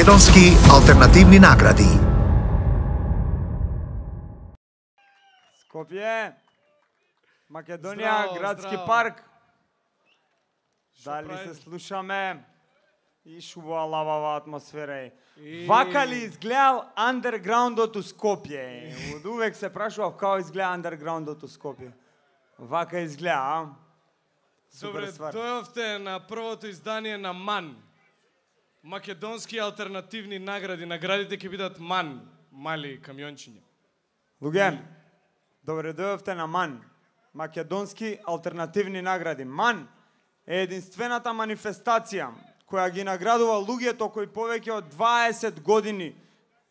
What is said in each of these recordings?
Македонски алтернативни награди. Скопје, Македонија, Здраво, градски здраво. парк. Што Дали прави? се слушаме? И шубава лавава атмосфера е. И- Вака ли изгледал андерграундот у Скопје? Од увек се прашував како изгледа андерграундот у Скопје. Вака изгледа, а? Супер Добре, ствар. дојавте на првото издание на МАН. Македонски алтернативни награди. Наградите ќе бидат МАН, мали камиончиња. Луѓе, добре дојавте на МАН. Македонски алтернативни награди. МАН е единствената манифестација која ги наградува луѓето кои повеќе од 20 години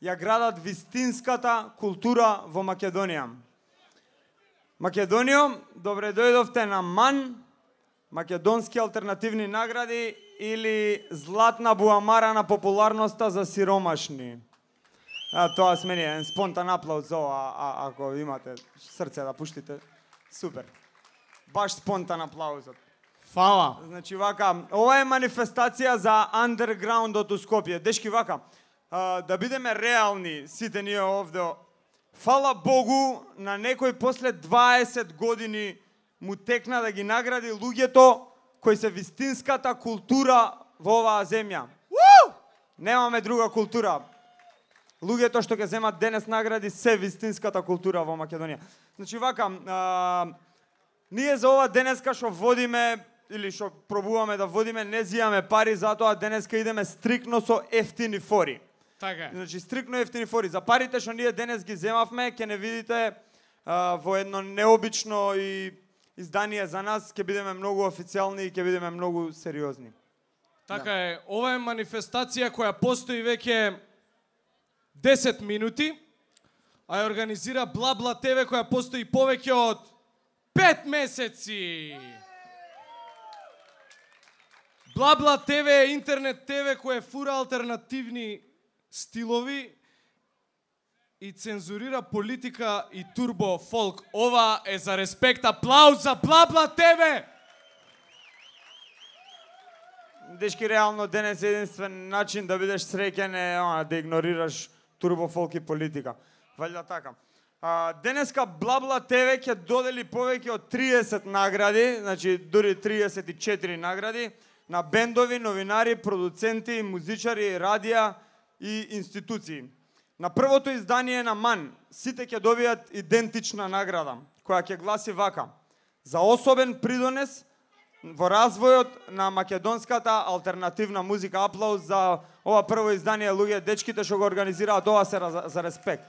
ја градат вистинската култура во Македонија. Македонијо, добре дојдовте на МАН, Македонски алтернативни награди или златна буамара на популарноста за сиромашни. А, тоа смени еден спонтан аплауз за ова, а, ако имате срце да пуштите. Супер. Баш спонтан аплаузот. Фала. Значи вака, ова е манифестација за андерграундот у Скопје. Дешки вака, а, да бидеме реални сите ние овде. Фала Богу на некој после 20 години му текна да ги награди луѓето кои се вистинската култура во оваа земја. Немаме друга култура. Луѓето што ќе земат денес награди се вистинската култура во Македонија. Значи вака, а, ние за ова денеска што водиме или што пробуваме да водиме, не зијаме пари, затоа денеска идеме стрикно со ефтини фори. Така е. Значи стрикно ефтини фори. За парите што ние денес ги земавме, ќе не видите а, во едно необично и издание за нас, ќе бидеме многу официјални и ќе бидеме многу сериозни. Така е. Ова е манифестација која постои веќе 10 минути, а ја организира Блабла ТВ која постои повеќе од 5 месеци. Блабла ТВ е интернет ТВ која фура алтернативни стилови и цензурира политика и турбо фолк. Ова е за респект. Аплауз за Блабла ТВ! Дешки реално денес единствен начин да бидеш среќен е она, да игнорираш турбо фолк и политика. Валја така. А, денеска Блабла ТВ ќе додели повеќе од 30 награди, значи дури 34 награди на бендови, новинари, продуценти, музичари, радија и институции. На првото издание на МАН сите ќе добијат идентична награда, која ќе гласи вака: за особен придонес во развојот на македонската алтернативна музика. Аплауз за ова прво издание, луѓе, дечките што го организираат ова се за, за респект.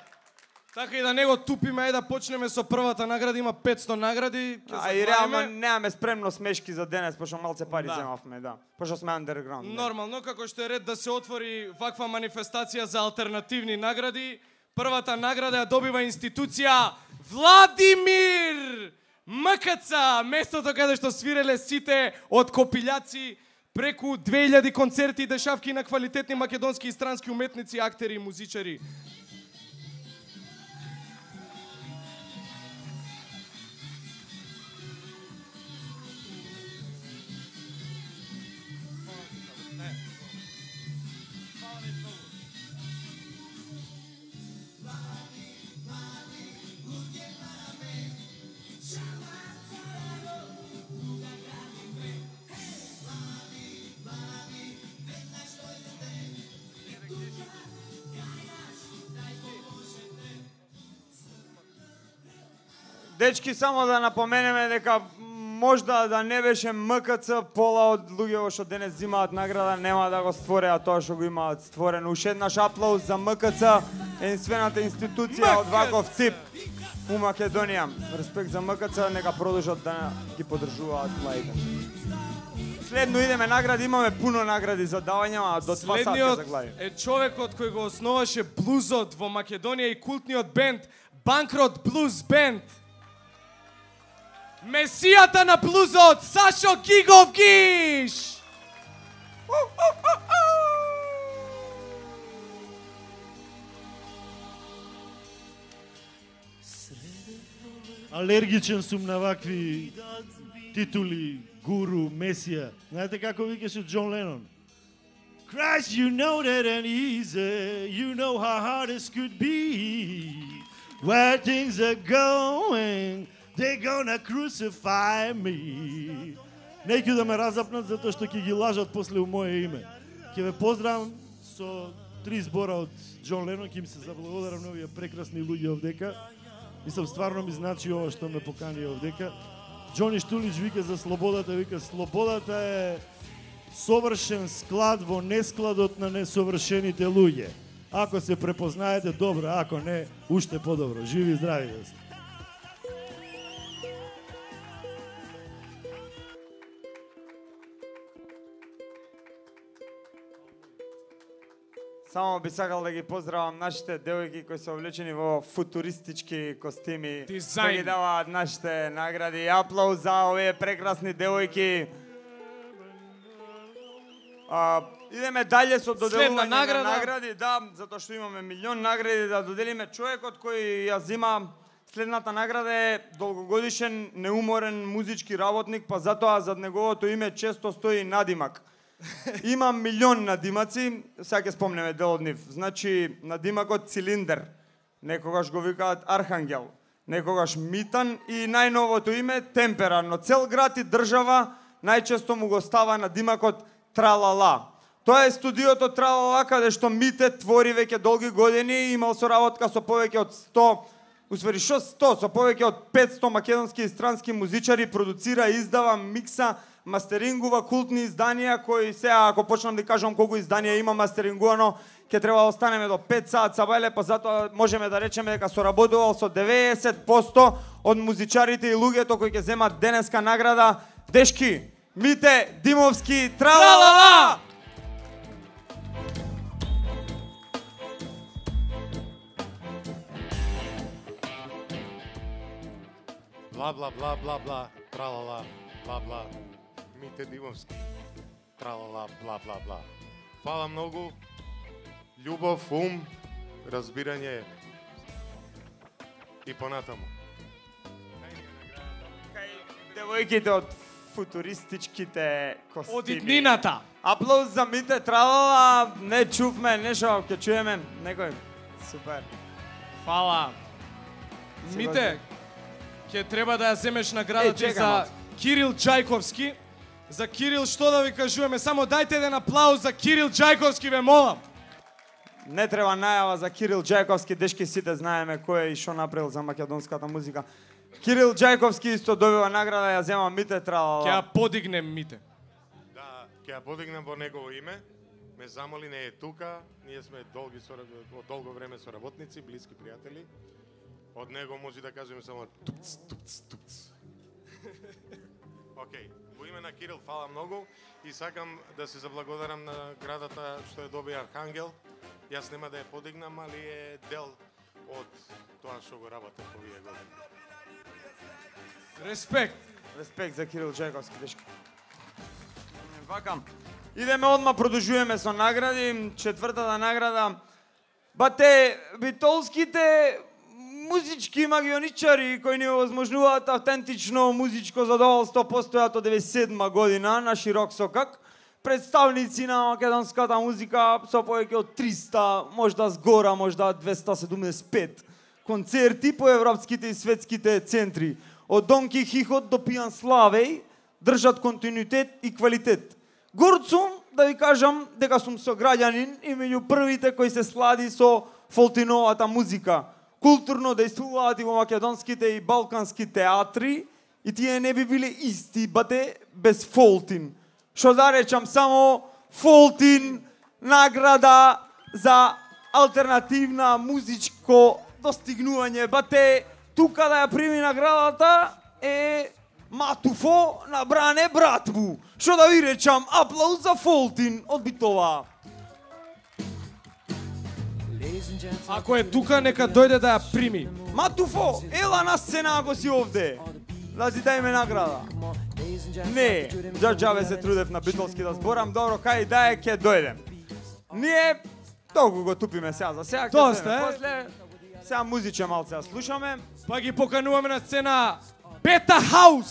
Така и да не го тупиме, ајде да почнеме со првата награда, има 500 награди. А и реално немаме спремно смешки за денес, пошто малце пари Да. земавме, да. Пошто сме underground. да. Нормално, како што е ред да се отвори ваква манифестација за алтернативни награди, првата награда ја добива институција Владимир МКЦ, местото каде што свиреле сите од копилјаци преку 2000 концерти и дешавки на квалитетни македонски и странски уметници, актери и музичари. Дечки, само да напоменеме дека можда да не беше МКЦ, пола од луѓето што денес зимаат награда нема да го створеа тоа што го имаат створено. Уште еднаш аплауз за МКЦ, единствената институција од ваков тип у Македонија. Респект за МКЦ, нека продолжат да ги поддржуваат лаите. Следно идеме награди, имаме пуно награди за давање, а до два сати ќе Следниот заглавим. е човекот кој го основаше блузот во Македонија и култниот бенд Банкрот Блуз Бенд. Месијата на блузот Сашо Гигов Гиш. Алергичен сум на вакви титули, гуру, месија. Знаете како викаше Џон Ленон? Christ, you know that ain't easy. You know how hard this could be. Where things are going, They gonna crucify me. Неќе да ме разапнат затоа што ќе ги лажат после у моje име. Ќе ве поздравам со три збора од Џон Ленон, ќе им се заблагодарам на овие прекрасни луѓе овдека. Мислам, стварно ми значи ова што ме покани овдека. Џони Штулич вика за слободата, вика слободата е совршен склад во нескладот на несовршените луѓе. Ако се препознаете, добро, ако не, уште подобро. Живи и здрави да сте. Само би сакал да ги поздравам нашите девојки кои се облечени во футуристички костими. Да ги даваат нашите награди. Аплауз за овие прекрасни девојки. А, идеме дале со доделување на награда. награди, да, затоа што имаме милион награди да доделиме човекот кој ја зима следната награда е долгогодишен неуморен музички работник, па затоа зад неговото име често стои надимак. Има милион надимаци, сега ќе спомнеме дел од нив. Значи, надимакот Цилиндер, некогаш го викаат Архангел, некогаш Митан и најновото име Темпера, но цел град и држава најчесто му го става надимакот Тралала. Тоа е студиото Тралала каде што Мите твори веќе долги години и имал соработка со повеќе од 100 усвери што 100, со повеќе од 500 македонски и странски музичари, продуцира, издава, микса, мастерингува култни изданија кои сега ако почнам да кажам колку изданија има мастерингувано, ќе треба да останеме до 5 саат сабајле, па затоа можеме да речеме дека соработувал со 90% од музичарите и луѓето кои ќе земат денеска награда. Дешки, Мите, Димовски, тралала! ла. Бла бла бла бла бла, тралала, бла бла. Мите Димовски. Тралала, бла бла бла. Фала многу. Љубов, ум, разбирање и понатаму. Кај девојките од футуристичките костими. Од иднината. Аплауз за Мите Тралала, не чувме, нешто ќе чуеме некој. Супер. Фала. Мите, ќе треба да ја земеш наградата за. Кирил Џајковски. За Кирил што да ви кажуваме, само дајте еден аплауз за Кирил Џајковски, ве молам. Не треба најава за Кирил Џајковски, дешки сите знаеме кој е и што направил за македонската музика. Кирил Џајковски исто добива награда, ја зема Мите Тралала. Ќе ја подигнем Мите. Да, ќе ја подигнем во негово име. Ме замоли, не е тука. Ние сме долги од долго време соработници, блиски пријатели. Од него може да кажеме само тупц, тупц, тупц. Океј, во име на Кирил фала многу и сакам да се заблагодарам на градата што ја доби Архангел. Јас нема да ја подигнам, али е дел од тоа што го работев овие години. Респект. Респект за Кирил Џајковски, дешки. Вака, идеме одма, продолжуваме со награди. Четвртата награда. Бате, битолските музички магионичари кои ни овозможнуваат автентично музичко задоволство постојат од 97 година на широк сокак. Представници на македонската музика со повеќе од 300, можда згора, можда 275 концерти по европските и светските центри. Од Дон Кихот до Пијан Славеј држат континуитет и квалитет. Горд сум да ви кажам дека сум со граѓанин и меѓу првите кои се слади со фолтиновата музика. Културно действуваат и во македонските и балкански театри и тие не би биле исти бате без фолтин. Што да речам само фолтин награда за алтернативна музичко достигнување. Бате, тука да ја прими наградата е Матуфо на Бране Братву. Што да ви речам, аплауз за Фолтин од Битова. Ако е тука, нека дојде да ја прими. Матуфо, ела на сцена ако си овде. Да ти дајме награда. Не, за джаве се трудев на битолски да зборам, добро, кај да е, ќе дојдем. Ние толку го тупиме сега за сега. Доста? После, сега музиче малце ја слушаме. Па ги покануваме на сцена Бета Хаус.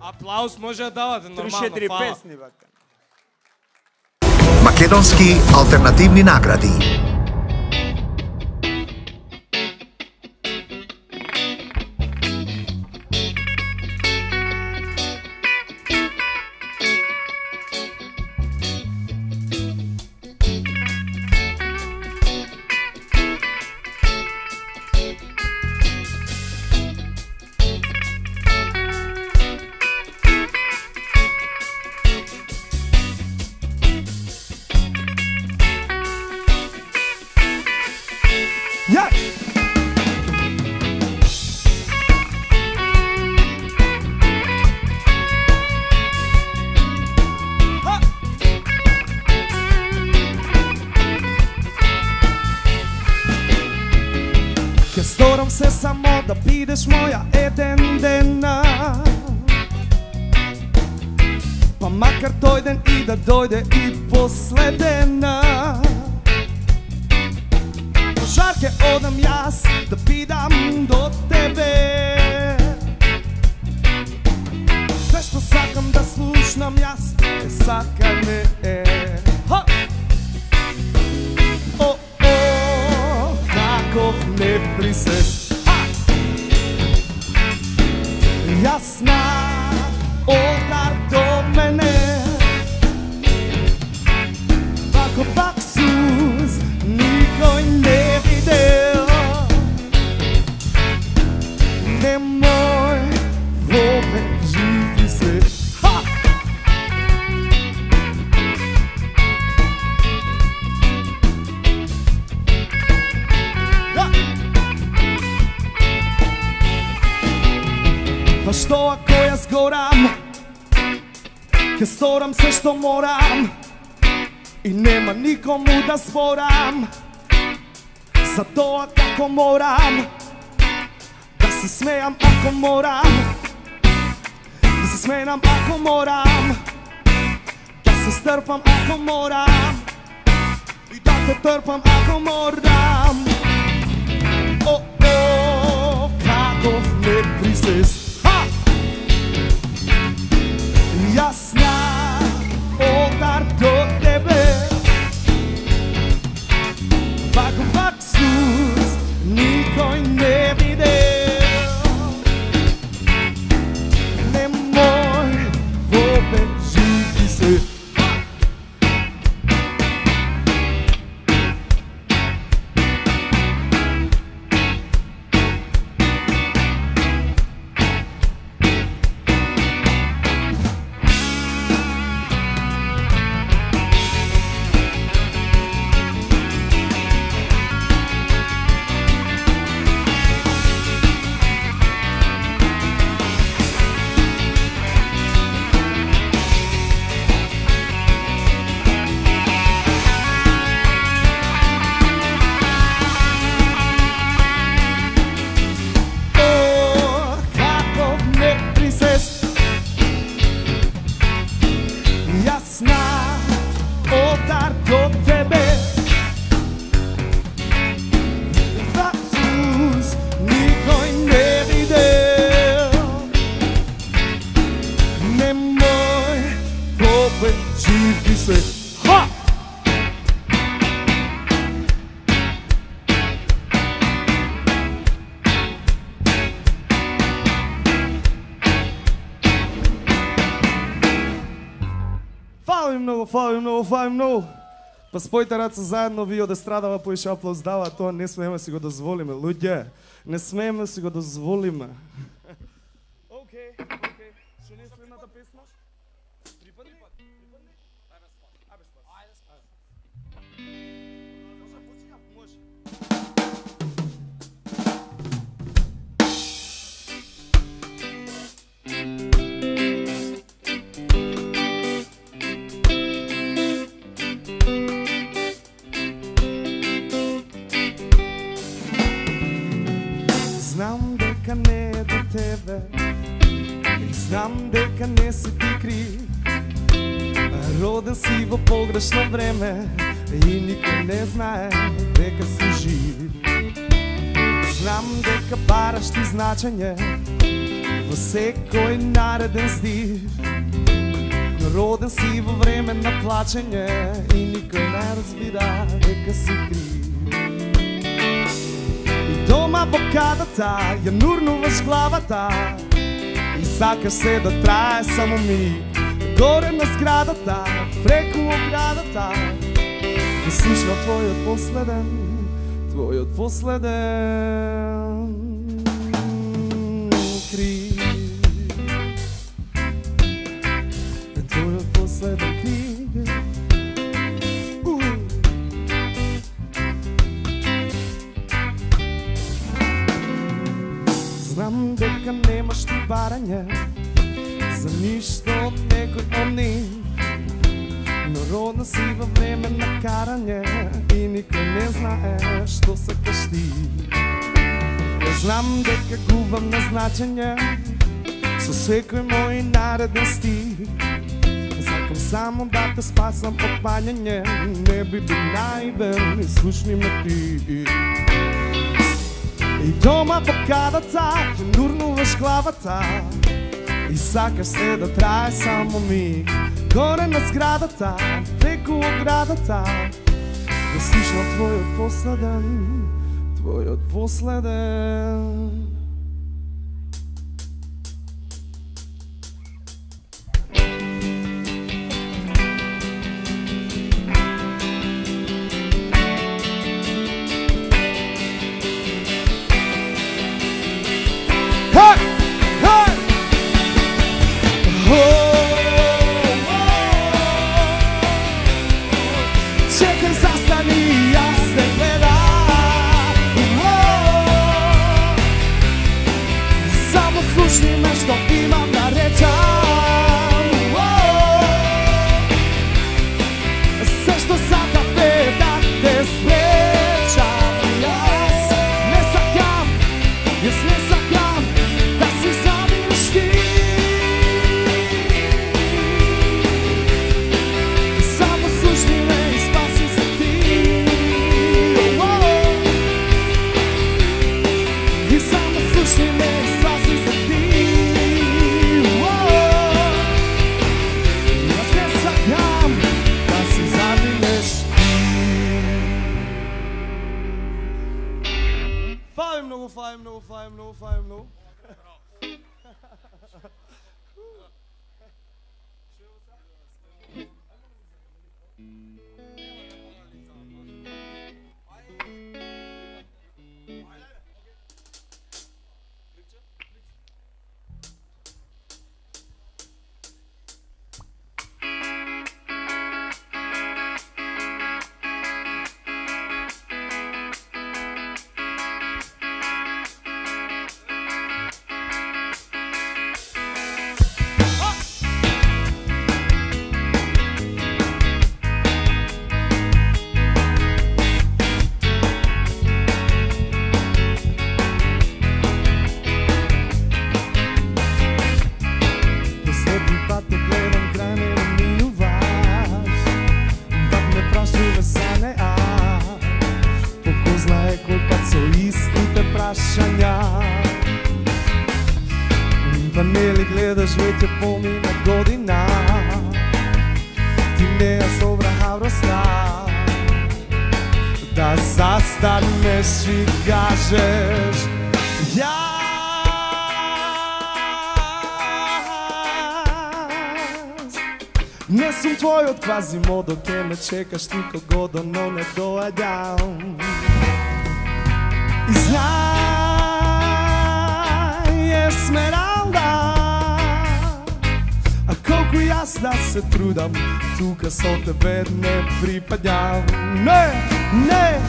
Аплауз може да давате, нормално, 3-4 фала. песни, бате. Македонски алтернативни награди. Дојден и да дојде и последена Пожар ке одам јас да бидам до тебе. Се што сакам да слушнам јас е сакане Ха! О, о, каков неприсест Јасна što moram I nema nikomu da sporam. Za to kako moram Da se smejam ako moram Da se smenam ako moram Da se strpam ako moram I da te trpam ako moram. O, o, kakov ne prisest Ha! Ja олтар до тебе Вако 5-0. Па спојте раце заедно, ви од естрадава поише аплауз дава, тоа не смееме си го дозволиме, луѓе. Не смееме си го дозволиме. Тебе. И знам дека не си ти крив. Роден си во погрешно време И никој не знае дека си жив. Знам дека бараш ти значење Во секој нареден здив Роден си во време на плачење И никој не разбира дека си крив нема бокадата, ја нурнуваш главата И сака се да трае само ми. Горе на зградата, преку оградата Да слушна твојот последен, твојот последен. Ти За ништо од некој од нив Но родна си во време на карање. И никој не знае што се кашти. Ја знам дека губам на значење Со секој мој нареден стих Сакам само да те спасам од пањање Не би би наивен и слушни ме ти. И дома по кадата ќе нурнуваш главата. И сакаш се да трае само миг Горе на зградата, преку оградата. Да слушам твојот последен, твојот последен. Твојот квазимодо, ке ме чекаш никого да но не доаѓам. И знај, Есмералда, а колку јас да се трудам, тука со тебе не припаѓам. Не, не,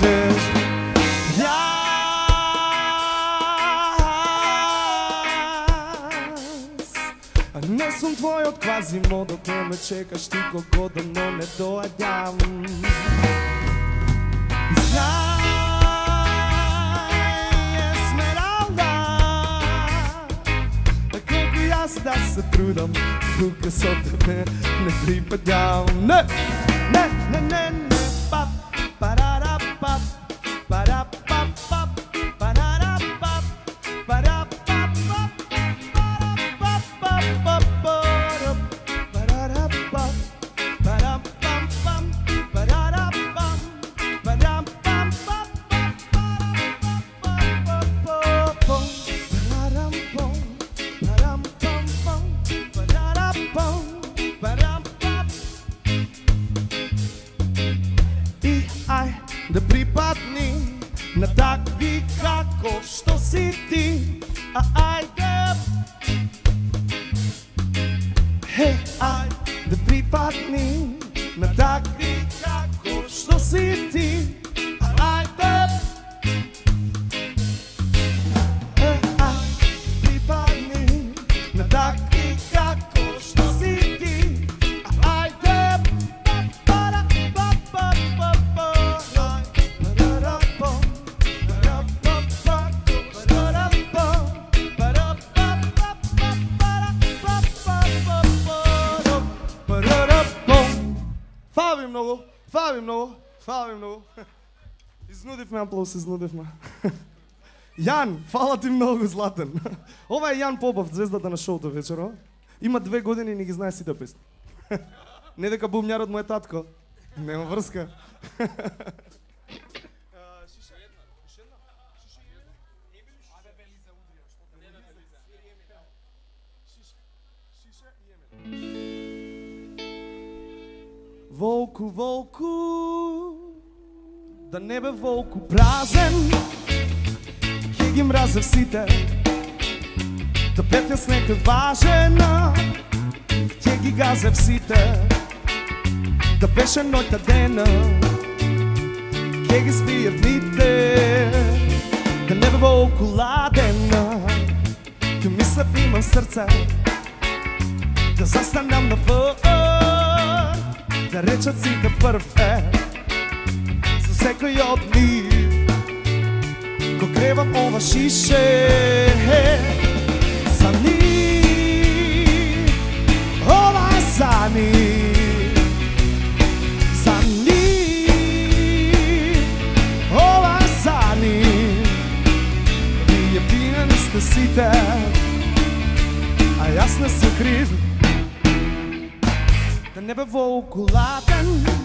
promises. Јас, не сум твојот квази модо кој ме чекаш ти колку да но не доаѓам. Знај, Есмералда, а колку јас да се трудам, тука со тебе не припадам. Не, не, не, не. Многу. Изнудивме аплоус, изнудивме. Јан, фала ти многу, Златен. Ова е Јан Попов, звездата на шоуто вечеро. Има две години и не ги знае сите песни. Не дека бумњарот му е татко. Нема врска. Волку, волку, да не бе волку празен, ќе ги мразев сите, да петја с некој важена, ќе ги газев сите, да беше ноќта дена, ќе ги спијат дните, да не бе волку ладен, ќе мислев имам срце, да застанам на път, да речат сите прв е, секој од нив, го гревам ова шише, за нив, ова е за нив, за нив, ова е за нив, вие пијани сте сите, а јас не се крив, да не бе волку ладен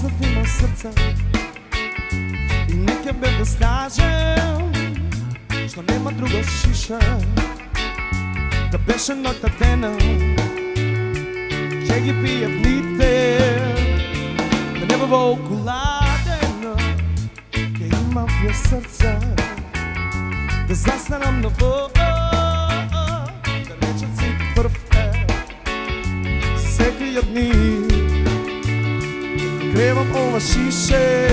И мислат има срце И нека бе да стажем Што нема друга шиша Да беше ноќта дена Ќе ги пијат ните Да не бе волку ладен Ќе имам ја срце Да застанам на вода Да речат Evo ova šiše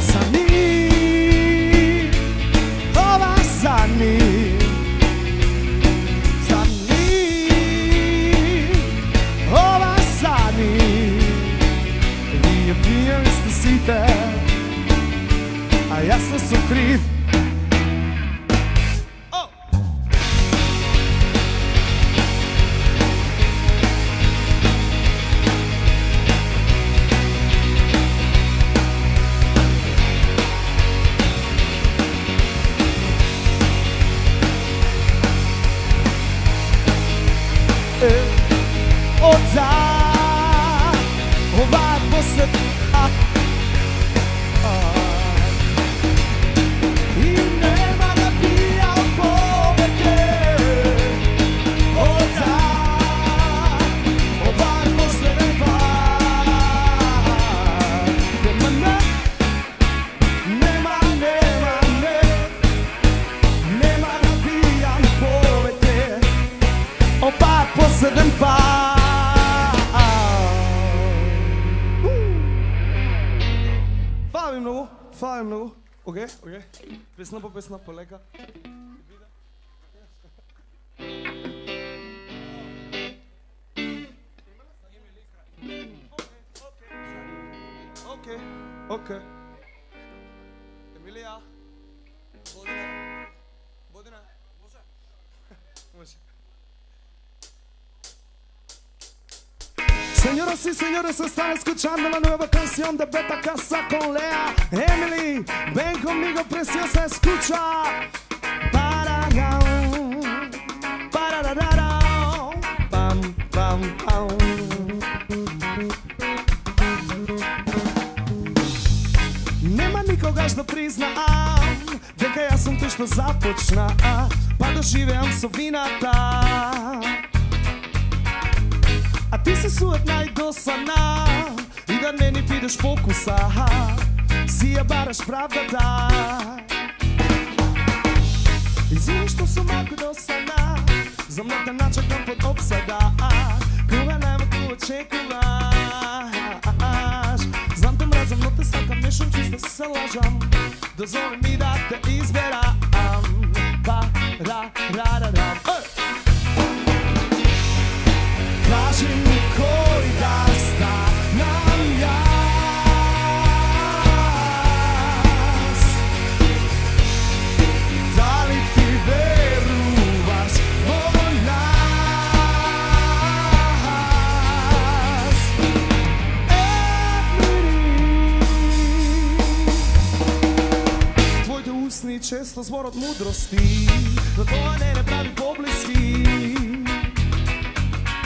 Za njih Ova za njih. Za njih Ova za njih. Vi je pijeli ste site A ja sam su Señoras y señores, están escuchando la nueva canción de Beta Casa con Lea. Emily, ven conmigo, preciosa, escucha. Para para pam pam pam. Нема никогаш да признаам дека јас сум тој што започна, па доживеам со вината. A ti si suet najdosana I da meni pideš fokusa Si ja baraš pravdata. Izvini što sam ovako dosana Za mlada načekam pod obsada Kova najma tu očekavaš Znam te mrazam, no te stakam Nešom čisto se lažam Dozvoli mi da te izberam. Pa, ra, ra, ra, ra, ra. Усни зборот мудрости Но тоа не не прави поблиски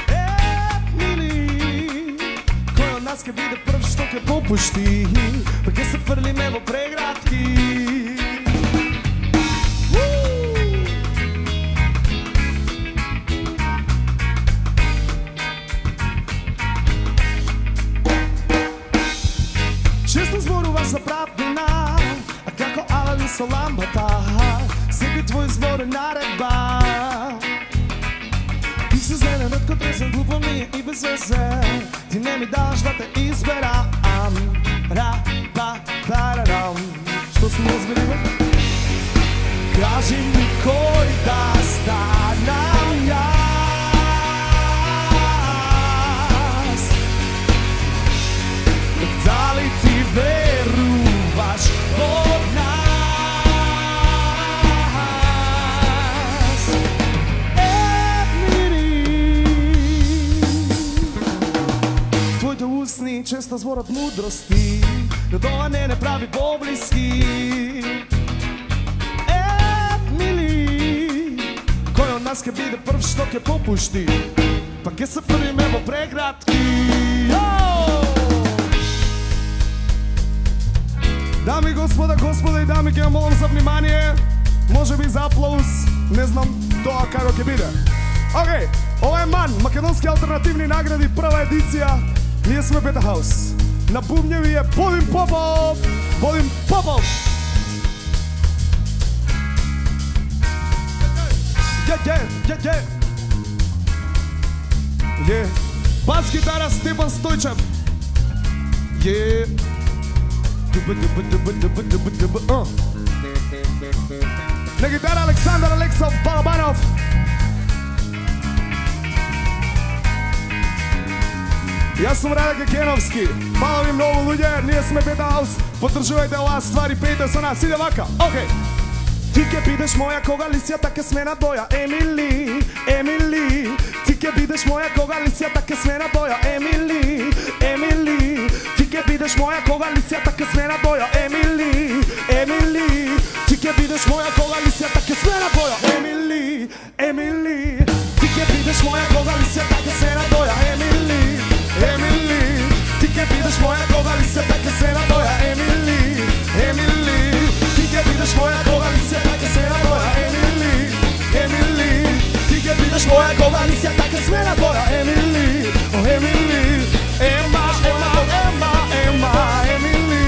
Емили Кој од нас ќе биде прв што ќе попушти Па ќе се фрлиме во преградки Уу! Често зборуваш за правдина А како алали со ламбата Секој твој збор е наредба Ти си зеленот кој тресен глупо ми е и без везе Ти не ми даш да те изберам Ра, ба, барарам Што сум озбили бе? Кажи ми кој да станам јас Дали ти веруваш често зборот мудрости Но тоа не не прави поблиски Емили Кој од нас ќе биде прв што ќе попушти Па ќе се фрлиме во преградки Дами и господа, господа и дами, ќе ја молам за внимание. Може би за аплауз, не знам тоа како ќе биде. Океј, ова е МАН, Македонски алтернативни награди, прва едиција. Ние сме Бета Хаус. На бубњеви е Бодим Попов. Бодим Попов. Је, је, је, је. Је. Бас гитара Степан Стојчев. Је. Uh. На гитара Александър Алексов Балабанов. Јас сум Раде Кеновски, Фала ви многу луѓе, ние сме Бета Хаус. Поддржувајте оваа ствар и пејте со нас. Иде вака. Океј. Ти ќе бидеш моја кога лисјата така ќе смена боја. Емили, Емили. Ти ќе бидеш моја кога лисјата така ќе смена боја. Емили, Емили. Ти ќе бидеш моја кога лисјата така ќе смена боја. Емили, Емили. Ти ќе бидеш моја кога лисјата ќе смена боја. Емили, Емили. Ти ќе бидеш моја кога лисјата лисјата ќе смена боја Емили, о Емили Ема, ема, ема, ема, Емили,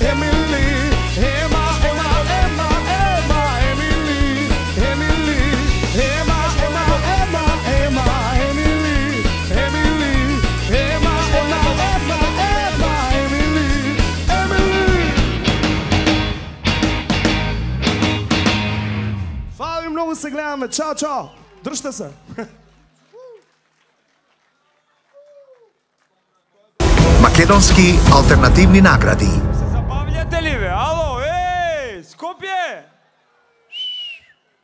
Емили Ема, ема, ема, ема, Емили, Емили Ема, ема, ема, ема, Емили, Емили Ема, ема, ема, ема, Емили, Емили Фала ви многу се гледаме. Чао, чао. Македонски алтернативни награди. Пријатели бе, ало, еј, Скопје!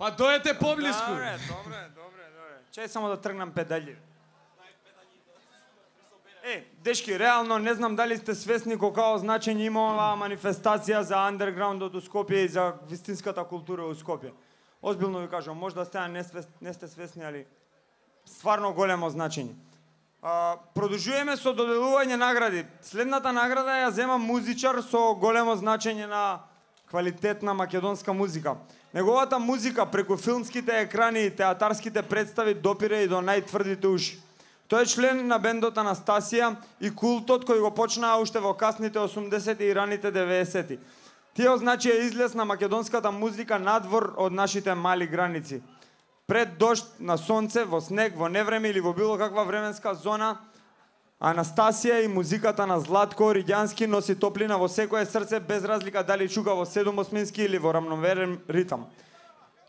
Па дојете поблиску. Добре, добре, добре, добре. Чеј само да тргнам педали. Е, дешки, реално не знам дали сте свесни колко значење има оваа манифестација за андерграундот у Скопје и за вистинската култура у Скопје. Озбилно ви кажам, можда сте не, свес, не сте свесни, али стварно големо значење. А, продолжуваме со доделување награди. Следната награда ја зема музичар со големо значење на квалитетна македонска музика. Неговата музика преку филмските екрани и театарските представи допира и до најтврдите уши. Тој е член на бендот Анастасија и култот кој го почнаа уште во касните 80-ти и раните 90-ти. Тие означија излез на македонската музика надвор од нашите мали граници. Пред дошт, на сонце, во снег, во невреме или во било каква временска зона, Анастасија и музиката на Златко Оригјански носи топлина во секое срце без разлика дали чука во седумосмински или во рамноверен ритам.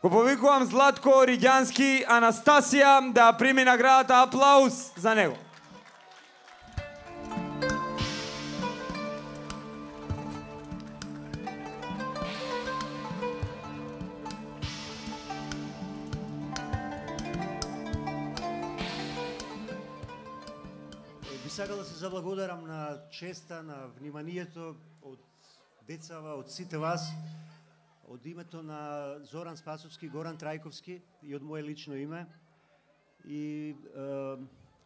Го повикувам Златко Оригјански, Анастасија да прими наградата аплауз за него. Сакал да се заблагодарам на честа, на вниманието од децава, од сите вас, од името на Зоран Спасовски, Горан Трајковски и од моје лично име. И е,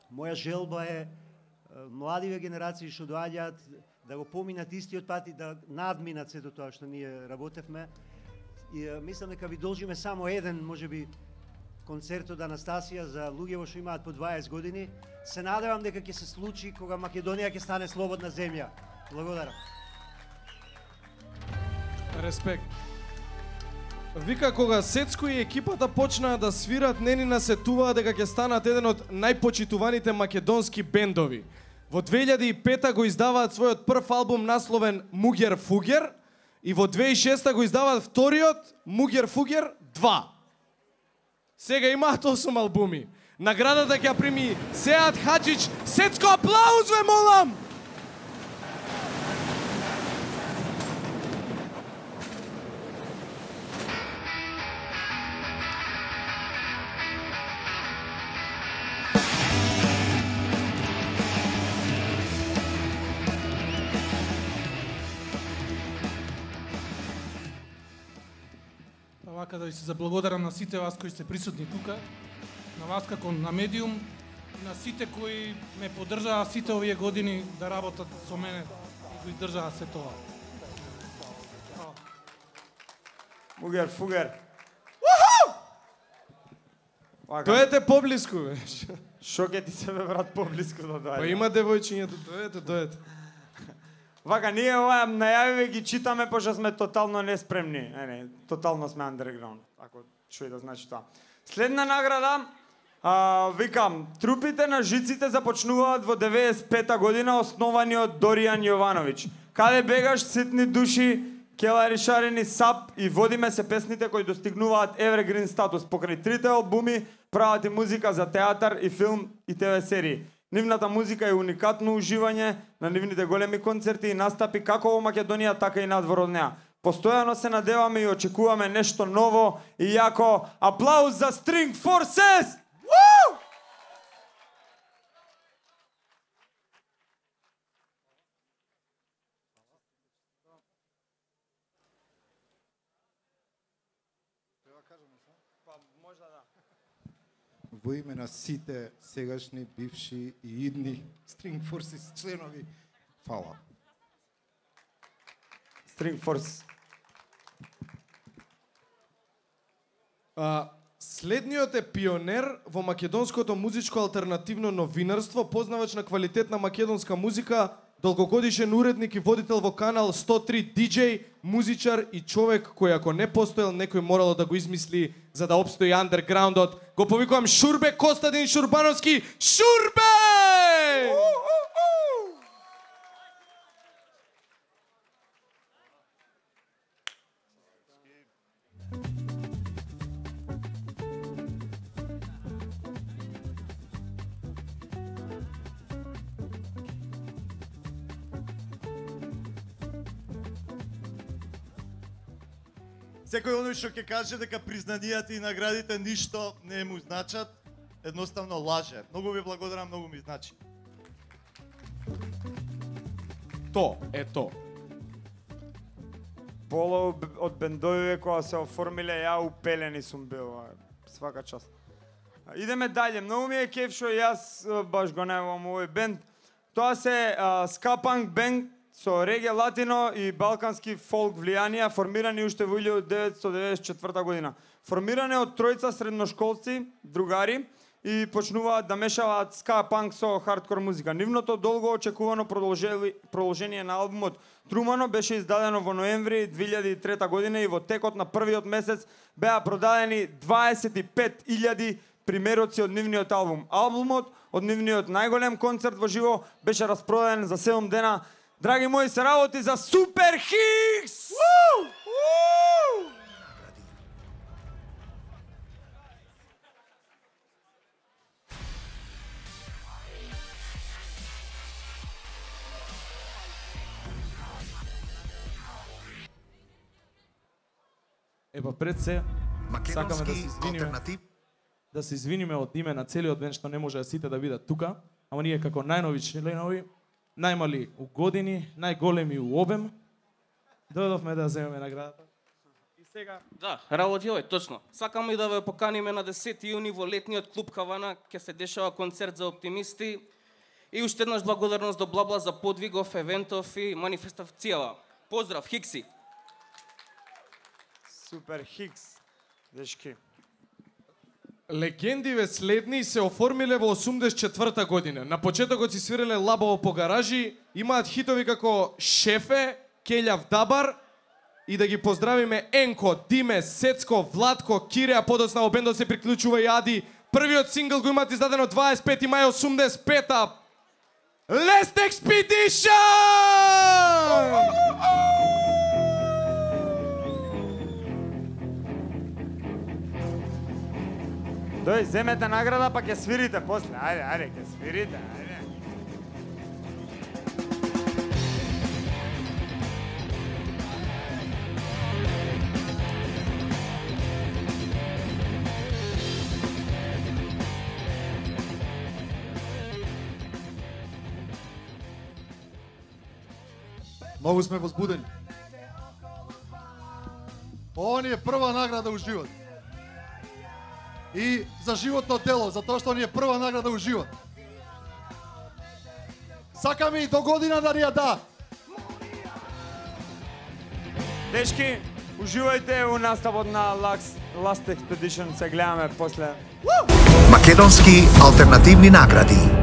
моја желба е, е младиве генерации што доаѓаат да го поминат истиот пат и да надминат сето тоа што ние работевме. И е, мислам дека ви должиме само еден, можеби, концертот Анастасија за луѓе што имаат по 20 години. Се надевам дека ќе се случи кога Македонија ќе стане слободна земја. Благодарам. Респект. Вика кога Сецко и екипата почнаа да свират, нени насетуваа дека ќе станат еден од најпочитуваните македонски бендови. Во 2005 го издаваат својот прв албум насловен Мугер Фугер и во 2006 го издаваат вториот Мугер Фугер 2. Сега имаат 8 албуми. Наградата ќе ја прими Сеат Хаджич. Сецко аплауз ве молам! Да ви се заблагодарам на сите вас кои сте присутни тука, на вас како на медиум на сите кои ме поддржаа сите овие години да работат со мене и го издржаа се тоа. Фугер. Вака, Дојете поблиску, бе. шо ќе ти се бе брат поблиску да доаѓа. Па има девојчињето, дојете, дојете. Вака, ние ова најавиве ги читаме пошто сме тотално неспремни. Не, не, тотално сме underground, ако што и да значи тоа. Следна награда, а, викам, трупите на жиците започнуваат во 95 година, основани од Доријан Јовановиќ. Каде бегаш, ситни души, Келари Шарени, Сап и Водиме се песните кои достигнуваат Evergreen статус. Покрај трите албуми прават и музика за театар и филм и ТВ серии. Нивната музика е уникатно уживање на нивните големи концерти и настапи како во Македонија, така и надвор од неа. Постојано се надеваме и очекуваме нешто ново и јако. Аплауз за String Forces! Woo! Во име на сите сегашни, бивши и идни String Forces членови, фала. String Force. А, следниот е пионер во македонското музичко алтернативно новинарство, познавач на квалитетна македонска музика, долгогодишен уредник и водител во канал 103 DJ, музичар и човек кој ако не постоел некој морало да го измисли за да обстои андерграундот. Го повикувам Шурбе Костадин Шурбановски. Шурбе! Секој оној што ќе каже дека признанијата и наградите ништо не му значат, едноставно лаже. Многу ви благодарам, многу ми значи. То е то. Поло од бендовиве која се оформиле, ја упелени сум бил, свака час. Идеме дале, многу ми е кеф што јас баш го најавам овој бенд. Тоа се а, ska punk бенд со реге латино и балкански фолк влијанија, формирани уште во 1994 година. Формиране од тројца средношколци, другари, и почнуваат да мешаваат ска панк со хардкор музика. Нивното долго очекувано продолжение на албумот Трумано беше издадено во ноември 2003 година и во текот на првиот месец беа продадени 25.000 примероци од нивниот албум. Албумот од нивниот најголем концерт во живо беше распродаден за 7 дена. Драги мои, се работи за Супер Хикс! Епа пред се сакаме да се извиниме, да се извиниме од име на целиот бенд што не може сите да бидат тука, ама ние како најнови членови, најмали у години, најголеми у обем, дојдовме да земеме наградата. И сега Да, работи овој, точно. Сакаме и да ве поканиме на 10 јуни во летниот клуб Кавана, ќе се дешава концерт за оптимисти. И уште еднаш благодарност до Блабла за подвигов, евентов и манифестацијава. Поздрав, Хикси! Супер Хикс. Дешки. Легендиве следни се оформиле во 84-та година. На почетокот си свиреле лабаво по гаражи, имаат хитови како Шефе, Келјав Дабар и да ги поздравиме Енко, Диме, Сецко, Владко, Кире, а подоцна во бендот се приклучува и Ади. Првиот сингл го имаат издадено 25 мај 85-та. Last Expedition! Дој, земете награда па ќе свирите после. Ајде, ајде, ќе свирите, ајде. Многу сме возбудени. Ова ни е прва награда у живот. И за животно дело, затоа што ни е прва награда у живот. Сакаме и до година да ни ја да. Дешки, уживајте у наставот на Last Expedition, се гледаме после. Македонски алтернативни награди.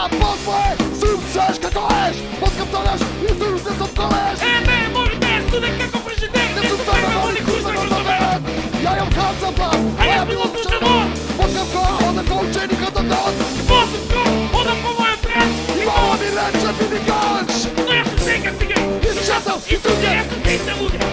а после супсаш како еш, откаптанеш да и сурус не соткалеш. Е, не, може да е студен како президент, не сум на воли курса го завеат. Ја јам хат за пас, а ја било слушамо. Откапка, да ода ко ученика дот дат. Посетко, одам по моја трец. И мала ми рече, биди ми. Но јас сум сега сега. И сушател, и судја, и сум писна луѓе.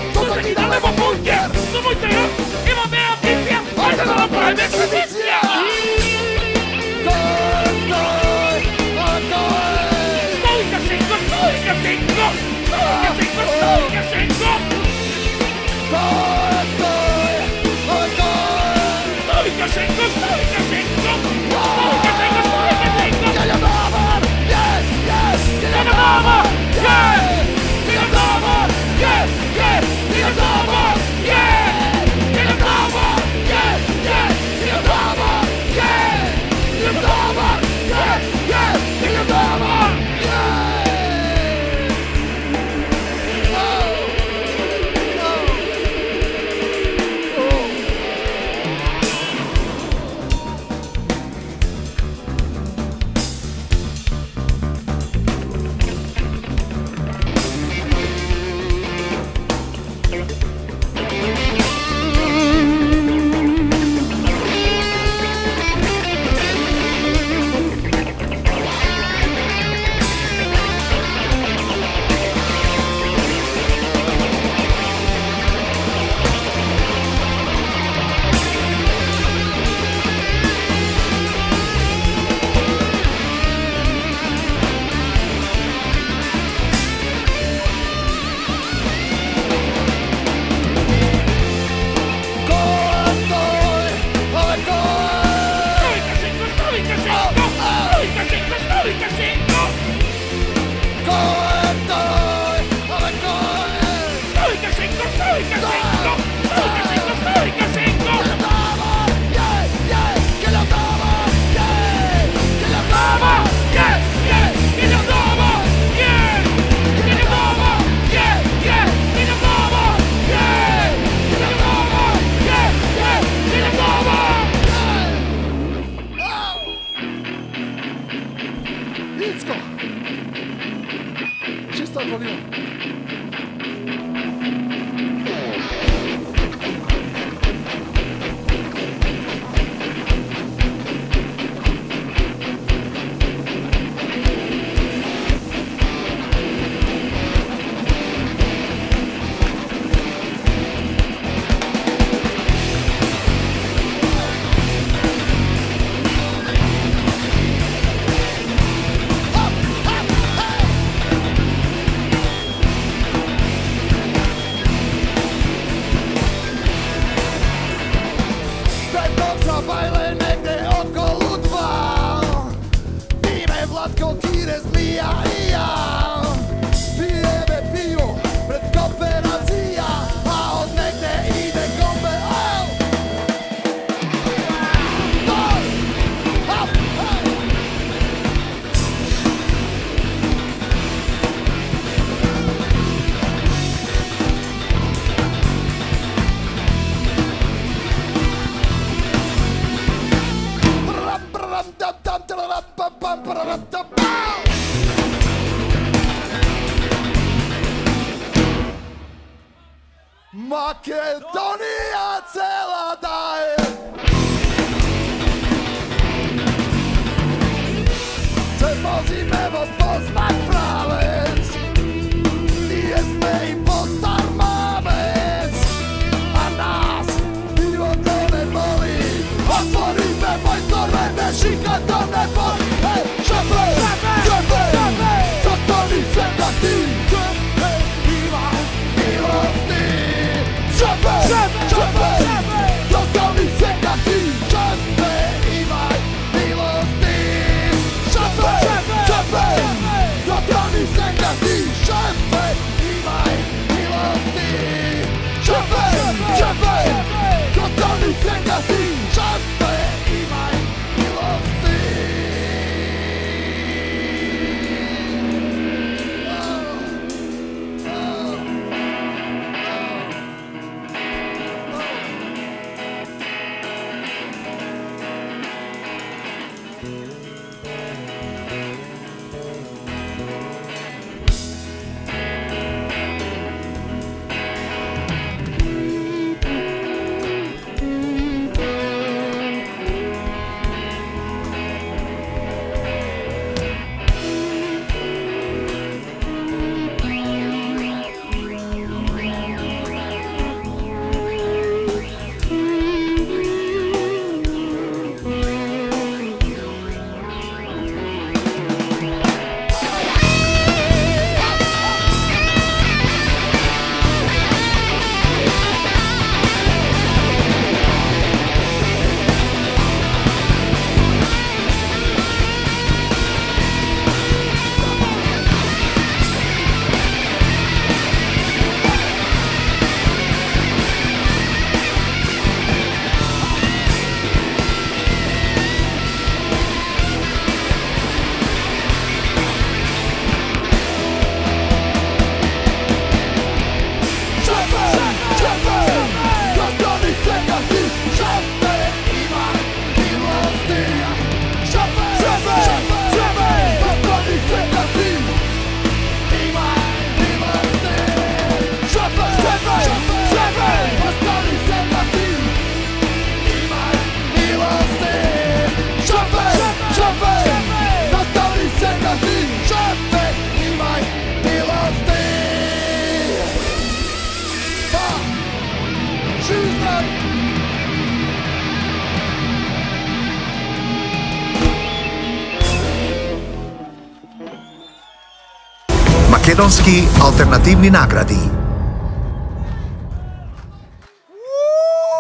Македонски алтернативни награди.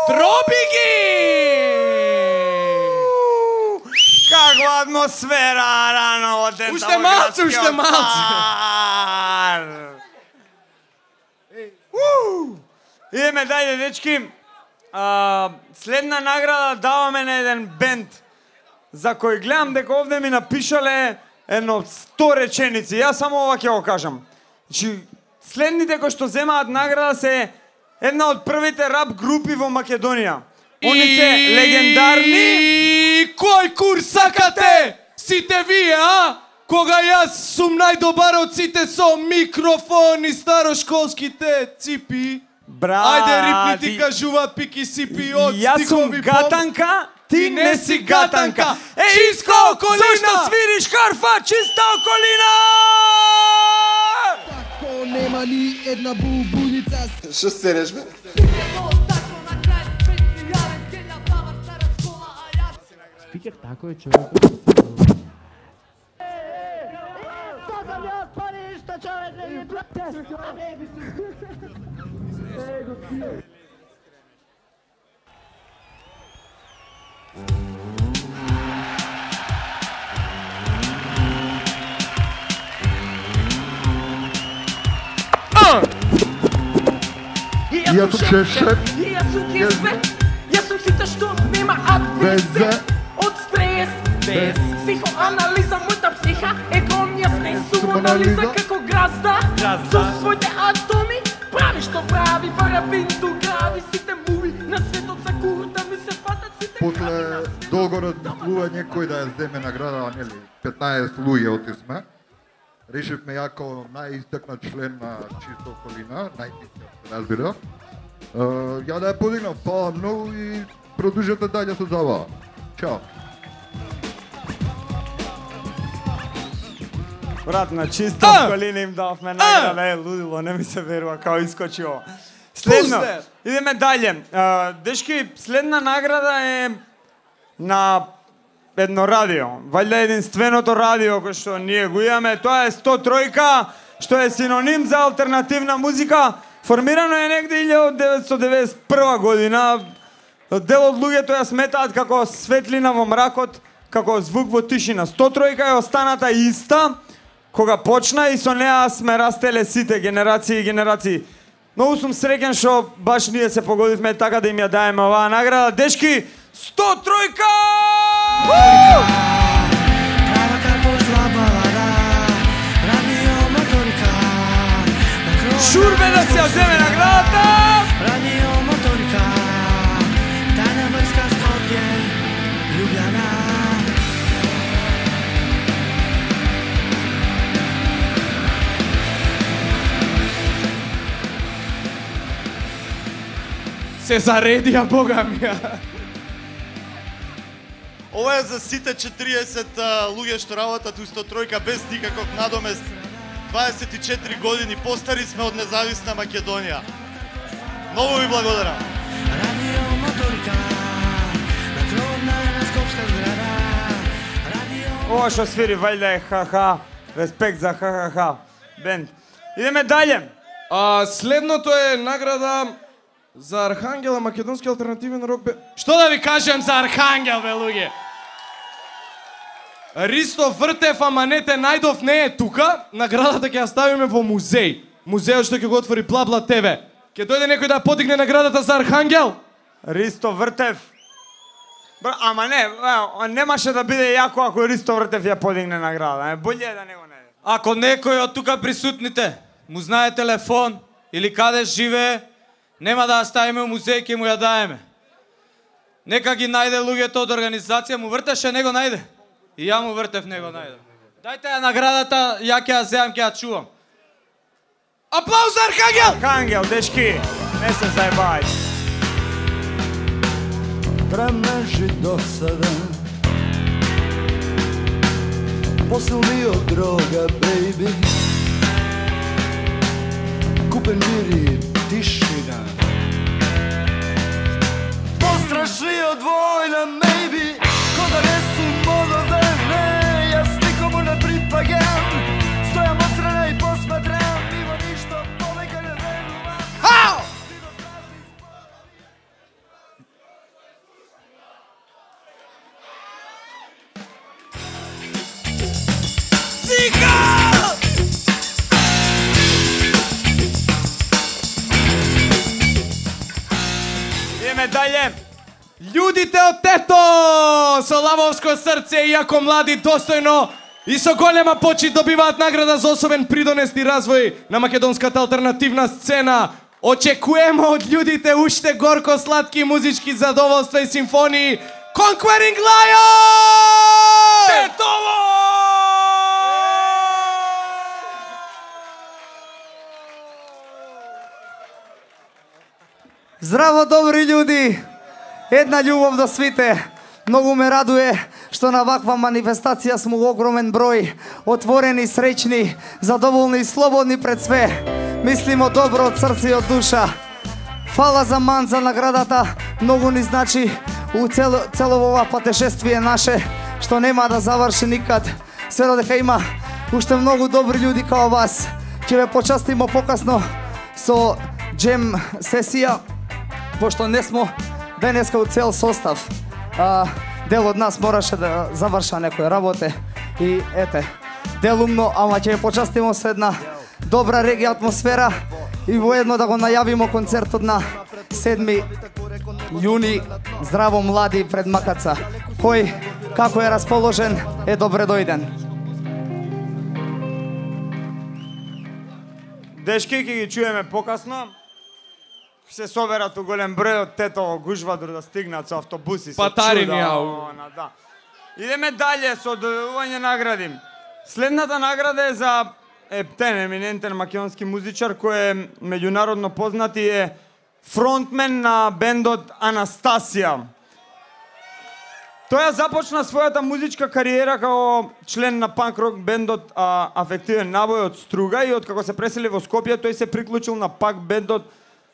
Дроби ги! Каква атмосфера рано од ден Уште малце, уште малце. Идеме дајде, дечки. А, следна награда даваме на еден бенд за кој гледам дека овде ми напишале едно 100 реченици. Јас само ова ќе го кажам. Значи, следните кои што земаат награда се една од првите рап групи во Македонија. Они се легендарни И кој кур сакате? Сите вие, а? Кога јас сум најдобар од сите со микрофон и старошколските ципи. Браво. Ајде рипни ти кажуваат пики сипи од Јас сум гатанка, ти не си гатанка. Чиста околина! Зошто свириш карфа? Чиста околина! Тако нема ни една бубулица. Што сереш бе? Спикер тако е човекот. Јас сум шешет. Јас сум кисмет, јас сум сите што нема Везе. Од стрес, без психоанализа, мојата психа е кон јас не сум анализа како Гразда. Со своите атоми прави што прави, парабинту грави Сите долго размислување кој да ја земе награда, нели, 15 луѓе отисме. Решивме јако најистакнат член на Чиста околина, најистакнат, се разбира. Е, ја да ја подигнам, фала многу и продолжете далje со забава. Чао. Брат, на чиста околина им дававме награда, е, лудило, не ми се верува, као искочи ова. Следно, идеме. А, Дешки, следна награда е на едно радио. Валјда единственото радио кој што ние го имаме, тоа е 103 што е синоним за алтернативна музика. Формирано е негде 1991 година. Дел од луѓето ја сметаат како светлина во мракот, како звук во тишина. 103 е останата иста кога почна и со неа сме растеле сите генерации и генерации. Многу сум среќен што баш ние се погодивме така да им ја даеме оваа награда. Дешки, 103! Шурбе да се ја земе наградата! Radio Motorika, Ljubljana. Се заредија, бога ми. Ова е за сите 40 а, луѓе што работат у 103 без никаков надомест. 24 години постари сме од независна Македонија. Многу ви благодарам. Ова што свири вајда е ха-ха. Респект за ха-ха-ха. Бенд. Идеме далje. А, следното е награда за Архангела, македонски алтернативен рок бе... Што да ви кажем за Архангел, бе, луѓе? Ристо Вртев, ама не те најдов не е тука, наградата ќе ја ставиме во музеј. Музејот што ќе го отвори Блабла ТВ. Ќе дојде некој да подигне наградата за Архангел? Ристо Вртев. Бра, ама не, немаше да биде јако ако Ристо Вртев ја подигне награда. Е, болje е да не го не. Ако некој од тука присутните му знае телефон или каде живее, нема да ја ставиме у музеј, ќе му ја даеме. Нека ги најде луѓето од организација, му вртеше, него најде. И ја му вртев, него најде. Дајте ја наградата, ја ќе ја земам, ќе ја чувам. Аплауз за Архангел! Архангел, дешки, не се заебај. Трамежи досаден Посилни од дрога, бейби Купен мир и тишина Пострашни од војна, maybe Ideme dalje. Ljudite od teto! Solavovsko srce, iako mladi dostojno i со голема почит добиваат награда за особен придонес и развој на македонската алтернативна сцена. Очекуваме од луѓето уште горко сладки музички задоволства и симфонии. Conquering Lion! Тетово! Здраво, добри луѓи, Една љубов до свите. Многу ме радуе што на ваква манифестација сме огромен број, отворени, среќни, задоволни и слободни пред све. Мислимо добро од срце и од душа. Фала за ман за наградата, многу ни значи у цело, цело ова патешествие наше, што нема да заврши никад. Се додека има уште многу добри луѓи као вас. Ќе ве почастимо покасно со джем сесија, пошто не смо денеска у цел состав. А, дел од нас мораше да заврша некој работе и ете, делумно, ама ќе почастимо со една добра регија атмосфера и воедно да го најавимо концертот на 7 јуни здраво млади пред Макаца. Кој како е расположен е добре дојден. Дешки ќе ги чуеме покасно. Се соберат у голем број од Тетово гужва да стигнат со автобуси, со Патарини, чуда, она, да. Идеме далje со доделување награди. Следната награда е за Ептен, еминентен македонски музичар кој е меѓународно познат и е фронтмен на бендот Анастасија. Тој ја започна својата музичка кариера како член на панк рок бендот а, Афективен набој од Струга и откако се пресели во Скопје тој се приклучил на пак бендот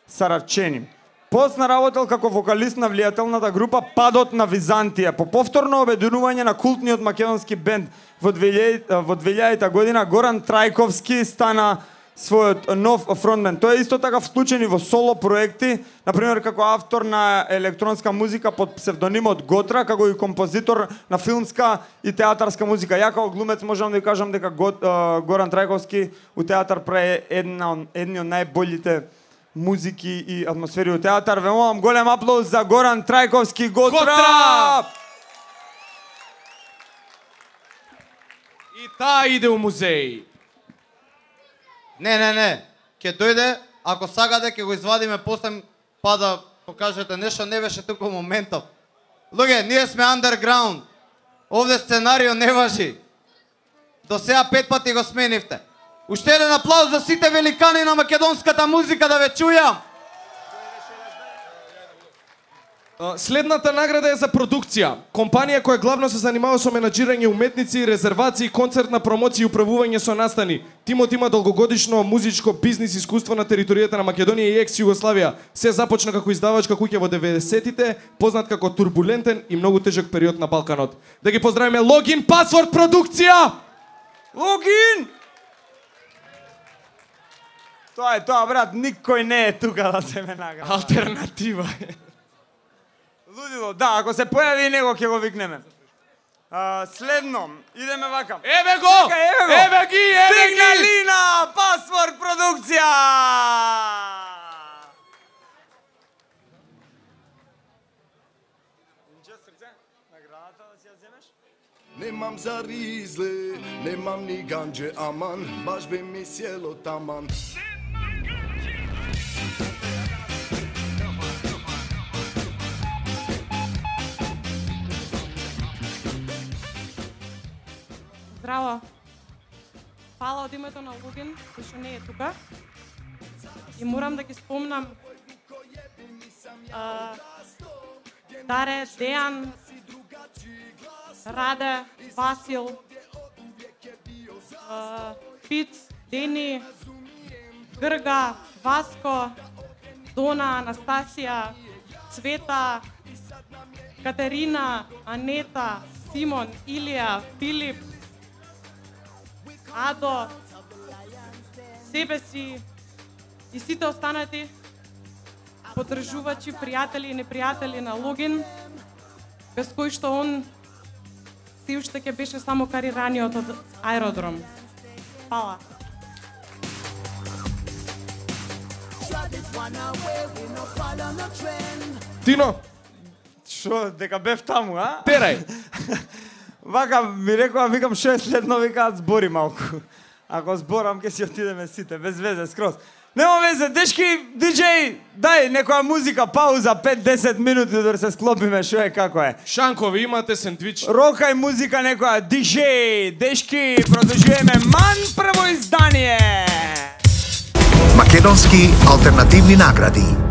Сарачени. Посна работел како вокалист на влијателната група Падот на Византија. По повторно обединување на култниот македонски бенд во 2000 во 2000 година Горан Трајковски стана својот нов фронтмен. Тој е исто така вклучен и во соло проекти, на пример како автор на електронска музика под псевдонимот Готра, како и композитор на филмска и театарска музика. Ја како глумец можам да ви кажам дека Горан Трајковски у театар прави една едни од најболите музики и атмосфери у театар. Ве молам голем аплауз за Горан Трајковски Готра! Готра! И таа иде у музеј. Не, не, не. Ќе дојде, ако сакате ќе го извадиме после па да покажете нешто, не беше туку моментов. Луѓе, ние сме underground. Овде сценарио не важи. До сега пет пати го сменивте. Уште еден аплауз за сите великани на македонската музика да ве чујам. Следната награда е за продукција. Компанија која главно се занимава со менаџирање уметници, резервации, концертна промоција и управување со настани. Тимот има долгогодишно музичко бизнис искуство на територијата на Македонија и екс Југославија. Се започна како издавачка куќа во 90-тите, познат како турбулентен и многу тежок период на Балканот. Да ги поздравиме Логин Пасворд продукција! Логин! Тоа е тоа, брат, никој не е тука да земе награда. Алтернатива е. Лудило, да, ако се појави него ќе го викнеме. А, следно, идеме вака. Еве го! Чекај, еве го! Еве ги, еве Стигна ги! Лина, пасворд продукција! Немам за ризле, немам ни ганџе, аман, баш би ми сјело таман. Браво. Фала од името на Лугин, кој што не е тука. И морам да ги спомнам а, Даре, Дејан, Раде, Васил, а, Дени, Грга, Васко, Дона, Анастасија, Цвета, Катерина, Анета, Симон, Илија, Филип, Адо, себе си и сите останати поддржувачи, пријатели и непријатели на Логин, без кои што он се уште ќе беше само карираниот од аеродром. Фала. Trend. Тино, Што, дека бев таму, а? терај. Вака ми рекоа, викам што е следно, викаат збори малку. Ако зборам, ќе си отидеме сите, без везе, скроз. Нема везе, дечки, диджеј, дај некоја музика, пауза, 5-10 минути додека се склопиме, што е, како е. Шанко, ви имате сендвич. Рокај музика некоја, диджеј, дечки, продолжуваме Ман прво издание. Македонски алтернативни награди.